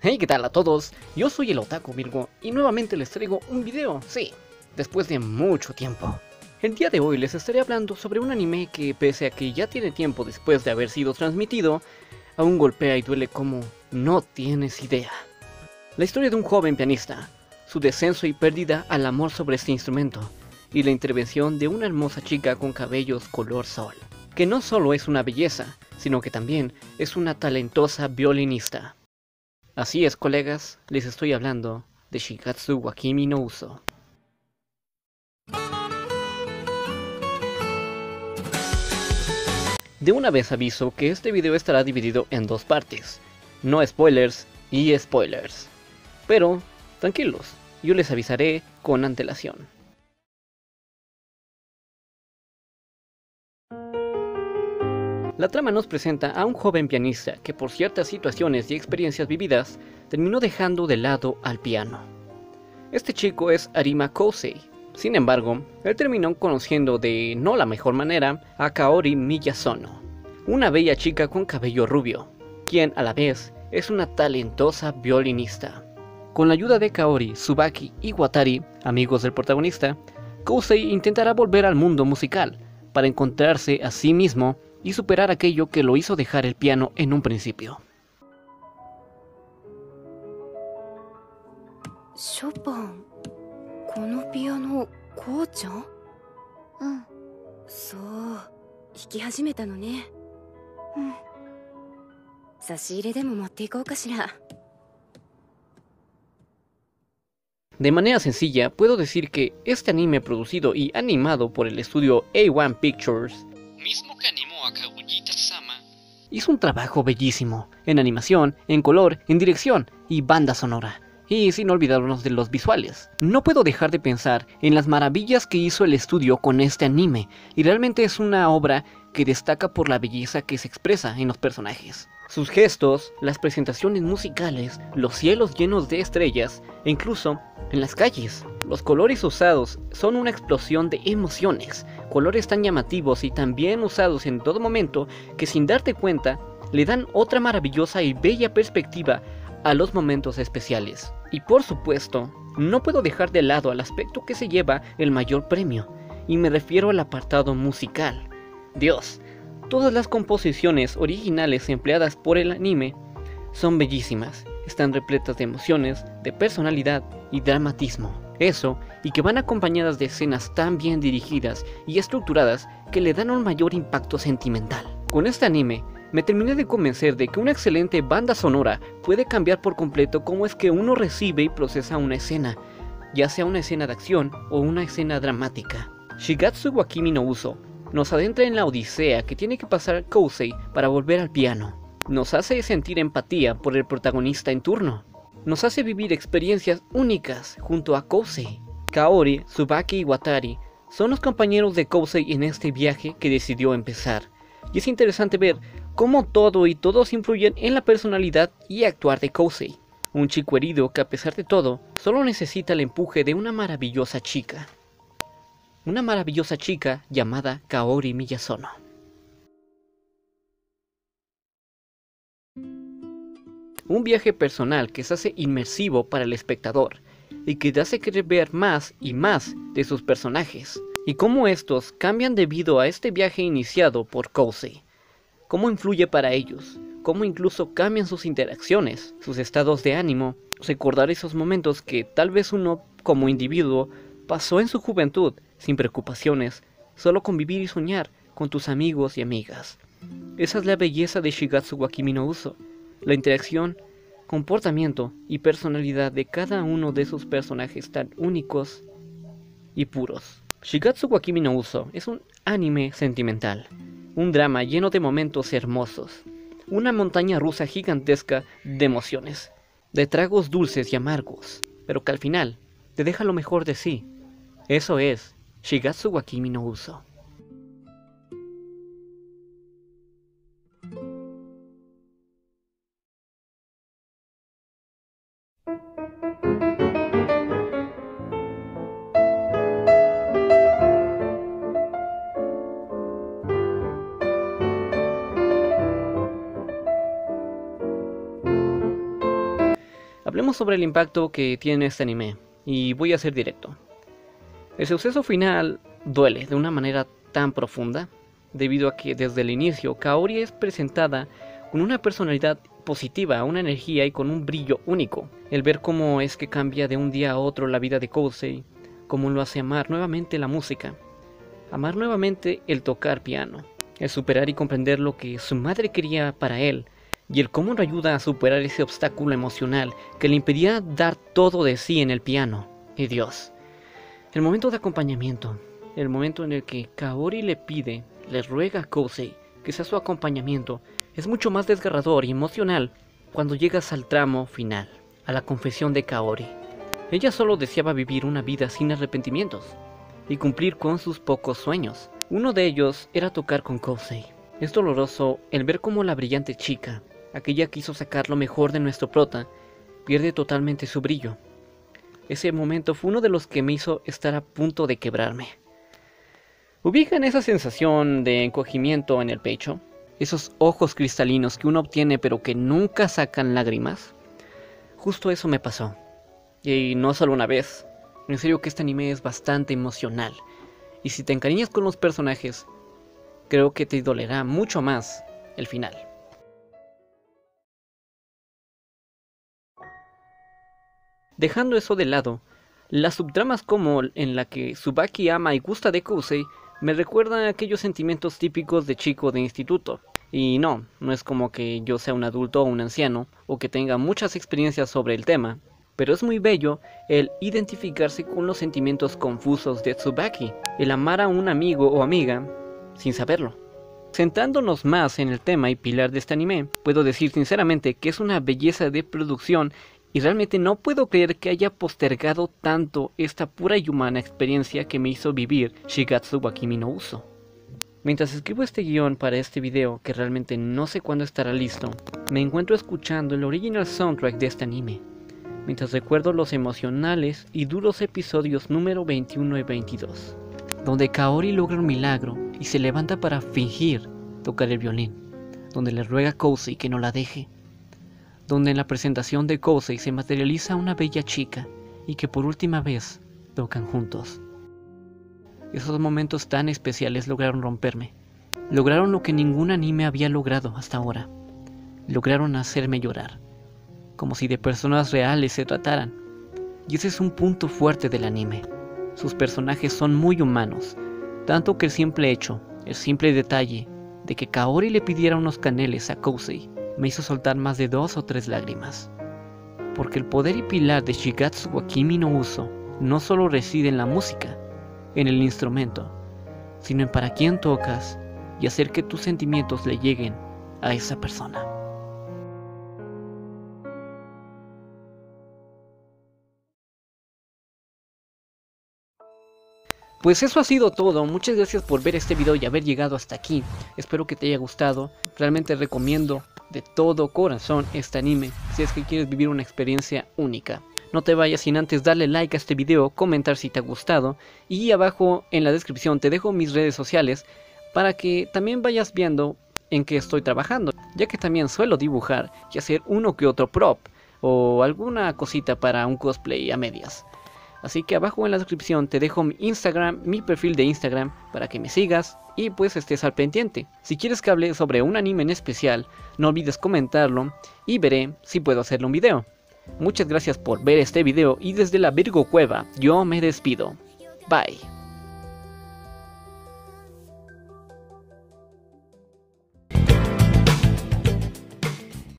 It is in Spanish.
Hey, ¿qué tal a todos? Yo soy el Otaku Virgo y nuevamente les traigo un video, sí, después de mucho tiempo. El día de hoy les estaré hablando sobre un anime que pese a que ya tiene tiempo después de haber sido transmitido, aún golpea y duele como no tienes idea. La historia de un joven pianista, su descenso y pérdida al amor sobre este instrumento, y la intervención de una hermosa chica con cabellos color sol, que no solo es una belleza, sino que también es una talentosa violinista. Así es, colegas, les estoy hablando de Shigatsu Wakimi no Uso. De una vez aviso que este video estará dividido en dos partes, no spoilers y spoilers. Pero, tranquilos, yo les avisaré con antelación. La trama nos presenta a un joven pianista que por ciertas situaciones y experiencias vividas terminó dejando de lado al piano. Este chico es Arima Kousei. Sin embargo, él terminó conociendo de no la mejor manera a Kaori Miyazono, una bella chica con cabello rubio, quien a la vez es una talentosa violinista. Con la ayuda de Kaori, Tsubaki y Watari, amigos del protagonista, Kousei intentará volver al mundo musical para encontrarse a sí mismo y superar aquello que lo hizo dejar el piano en un principio. Chopin, このピアノこうちゃんうんそう弾き始めたのねうん差し入れでも持っていこうかしら De manera sencilla, puedo decir que este anime producido y animado por el estudio A1 Pictures, mismo que animó a Kaguya-sama, hizo un trabajo bellísimo, en animación, en color, en dirección y banda sonora. Y sin olvidarnos de los visuales. No puedo dejar de pensar en las maravillas que hizo el estudio con este anime, y realmente es una obra que destaca por la belleza que se expresa en los personajes. Sus gestos, las presentaciones musicales, los cielos llenos de estrellas e incluso en las calles. Los colores usados son una explosión de emociones, colores tan llamativos y tan bien usados en todo momento que sin darte cuenta le dan otra maravillosa y bella perspectiva a los momentos especiales. Y por supuesto, no puedo dejar de lado al aspecto que se lleva el mayor premio, y me refiero al apartado musical. Dios, Todas las composiciones originales empleadas por el anime son bellísimas, están repletas de emociones, de personalidad y dramatismo. Eso, y que van acompañadas de escenas tan bien dirigidas y estructuradas que le dan un mayor impacto sentimental. Con este anime, me terminé de convencer de que una excelente banda sonora puede cambiar por completo cómo es que uno recibe y procesa una escena, ya sea una escena de acción o una escena dramática. Shigatsu Wakimi no Uso nos adentra en la odisea que tiene que pasar Kousei para volver al piano. Nos hace sentir empatía por el protagonista en turno. Nos hace vivir experiencias únicas junto a Kousei. Kaori, Tsubaki y Watari son los compañeros de Kousei en este viaje que decidió empezar. Y es interesante ver cómo todo y todos influyen en la personalidad y actuar de Kousei. Un chico herido que a pesar de todo, solo necesita el empuje de una maravillosa chica una maravillosa chica llamada Kaori Miyazono. Un viaje personal que se hace inmersivo para el espectador y que te hace querer ver más y más de sus personajes y cómo estos cambian debido a este viaje iniciado por Kousei. Cómo influye para ellos, cómo incluso cambian sus interacciones, sus estados de ánimo, recordar esos momentos que tal vez uno como individuo pasó en su juventud sin preocupaciones, solo convivir y soñar con tus amigos y amigas. Esa es la belleza de Shigatsu Wakimi no Uso, la interacción, comportamiento y personalidad de cada uno de sus personajes tan únicos y puros. Shigatsu Wakimi no Uso es un anime sentimental, un drama lleno de momentos hermosos, una montaña rusa gigantesca de emociones, de tragos dulces y amargos, pero que al final te deja lo mejor de sí. Eso es Shigatsu wa Kimi no Uso. Sobre el impacto que tiene este anime, y voy a ser directo. El suceso final duele de una manera tan profunda, debido a que desde el inicio Kaori es presentada con una personalidad positiva, una energía y con un brillo único. El ver cómo es que cambia de un día a otro la vida de Kousei, cómo lo hace amar nuevamente la música, amar nuevamente el tocar piano, el superar y comprender lo que su madre quería para él, y el cómo lo ayuda a superar ese obstáculo emocional que le impedía dar todo de sí en el piano. Y Dios, el momento de acompañamiento, el momento en el que Kaori le pide, le ruega a Kousei que sea su acompañamiento, es mucho más desgarrador y emocional cuando llegas al tramo final, a la confesión de Kaori. Ella solo deseaba vivir una vida sin arrepentimientos y cumplir con sus pocos sueños. Uno de ellos era tocar con Kousei. Es doloroso el ver cómo la brillante chica, aquella que quiso sacar lo mejor de nuestro prota, pierde totalmente su brillo. Ese momento fue uno de los que me hizo estar a punto de quebrarme. ¿Ubican esa sensación de encogimiento en el pecho? esos ojos cristalinos que uno obtiene pero que nunca sacan lágrimas. Justo eso me pasó. Y no solo una vez. En serio que este anime es bastante emocional. Y si te encariñas con los personajes, creo que te dolerá mucho más el final. Dejando eso de lado, las subtramas como en la que Subaki ama y gusta de Kousei me recuerdan aquellos sentimientos típicos de chico de instituto. Y no, no es como que yo sea un adulto o un anciano, o que tenga muchas experiencias sobre el tema, pero es muy bello el identificarse con los sentimientos confusos de Tsubaki, el amar a un amigo o amiga sin saberlo. Centrándonos más en el tema y pilar de este anime, puedo decir sinceramente que es una belleza de producción y realmente no puedo creer que haya postergado tanto esta pura y humana experiencia que me hizo vivir Shigatsu wa Kimi no Uso. Mientras escribo este guion para este video, que realmente no sé cuándo estará listo, me encuentro escuchando el original soundtrack de este anime, mientras recuerdo los emocionales y duros episodios número 21 y 22, donde Kaori logra un milagro y se levanta para fingir tocar el violín, donde le ruega a Kousei que no la deje, donde en la presentación de Kousei se materializa una bella chica y que por última vez tocan juntos. Esos momentos tan especiales lograron romperme. Lograron lo que ningún anime había logrado hasta ahora. Lograron hacerme llorar. Como si de personas reales se trataran. Y ese es un punto fuerte del anime. Sus personajes son muy humanos. Tanto que el simple hecho, el simple detalle, de que Kaori le pidiera unos caneles a Kousei, me hizo soltar más de dos o tres lágrimas. Porque el poder y pilar de Shigatsu wa Kimi no Uso no solo reside en la música, en el instrumento, sino en para quién tocas y hacer que tus sentimientos le lleguen a esa persona. Pues eso ha sido todo, muchas gracias por ver este video y haber llegado hasta aquí, espero que te haya gustado, realmente recomiendo de todo corazón este anime si es que quieres vivir una experiencia única. No te vayas sin antes darle like a este video, comentar si te ha gustado y abajo en la descripción te dejo mis redes sociales para que también vayas viendo en qué estoy trabajando, ya que también suelo dibujar y hacer uno que otro prop o alguna cosita para un cosplay a medias. Así que abajo en la descripción te dejo mi Instagram, mi perfil de Instagram, para que me sigas y pues estés al pendiente. Si quieres que hable sobre un anime en especial, no olvides comentarlo y veré si puedo hacerle un video. Muchas gracias por ver este video y desde la Virgo Cueva yo me despido. Bye.